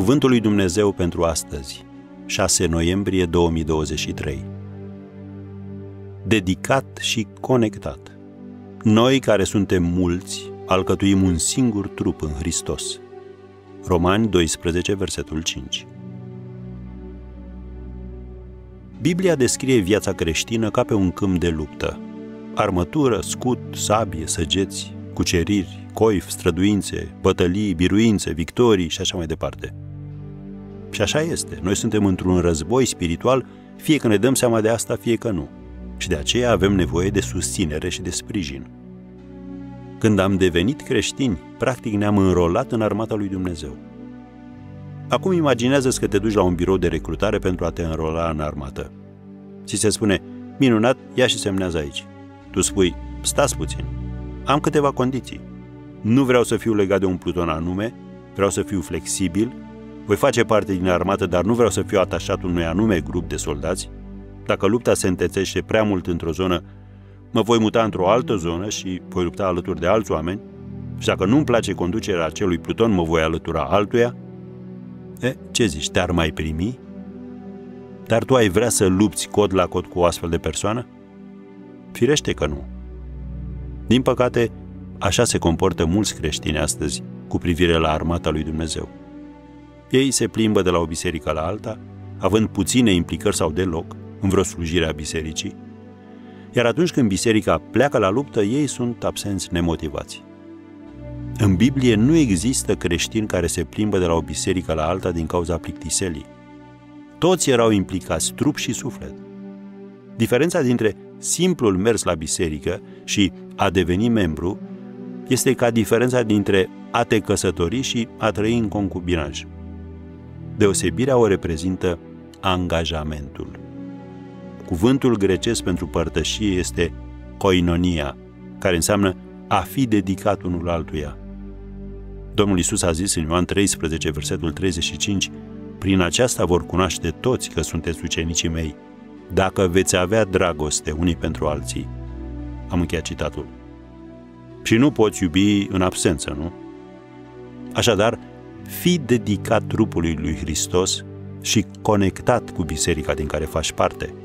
Cuvântul lui Dumnezeu pentru astăzi, 6 noiembrie 2023. Dedicat și conectat. Noi care suntem mulți, alcătuim un singur trup în Hristos. Romani 12, versetul 5. Biblia descrie viața creștină ca pe un câmp de luptă. Armătură, scut, sabie, săgeți, cuceriri, coif, străduințe, bătălii, biruințe, victorii și așa mai departe. Și așa este. Noi suntem într-un război spiritual, fie că ne dăm seama de asta, fie că nu. Și de aceea avem nevoie de susținere și de sprijin. Când am devenit creștini, practic ne-am înrolat în armata lui Dumnezeu. Acum imaginează că te duci la un birou de recrutare pentru a te înrola în armată. Ți se spune, minunat, ia și semnează aici. Tu spui, stați puțin, am câteva condiții. Nu vreau să fiu legat de un pluton anume, vreau să fiu flexibil, voi face parte din armată, dar nu vreau să fiu atașat unui anume grup de soldați. Dacă lupta se întețește prea mult într-o zonă, mă voi muta într-o altă zonă și voi lupta alături de alți oameni. Și dacă nu-mi place conducerea acelui pluton, mă voi alătura altuia. E, ce zici, te-ar mai primi? Dar tu ai vrea să lupți cod la cod cu o astfel de persoană? Firește că nu. Din păcate, așa se comportă mulți creștini astăzi cu privire la armata lui Dumnezeu. Ei se plimbă de la o biserică la alta, având puține implicări sau deloc în vreo slujire a bisericii, iar atunci când biserica pleacă la luptă, ei sunt absenți nemotivați. În Biblie nu există creștini care se plimbă de la o biserică la alta din cauza plictiselii. Toți erau implicați, trup și suflet. Diferența dintre simplul mers la biserică și a deveni membru este ca diferența dintre a te căsători și a trăi în concubinaj. Deosebirea o reprezintă angajamentul. Cuvântul grecesc pentru părtășie este koinonia, care înseamnă a fi dedicat unul altuia. Domnul Isus a zis în Ioan 13, versetul 35, prin aceasta vor cunoaște toți că sunteți ucenicii mei, dacă veți avea dragoste unii pentru alții. Am încheiat citatul. Și nu poți iubi în absență, nu? Așadar, fi dedicat trupului lui Hristos și conectat cu biserica din care faci parte –